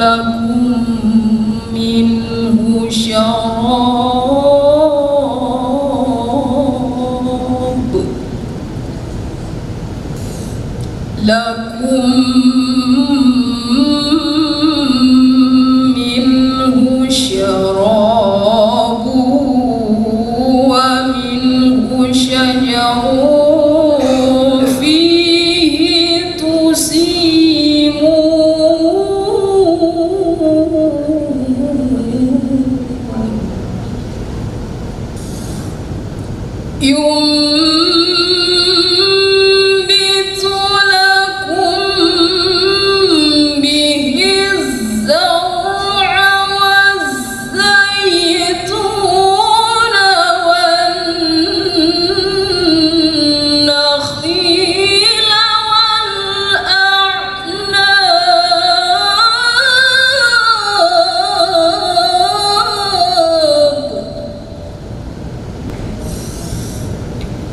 لكم منه شراب لكم منه شراب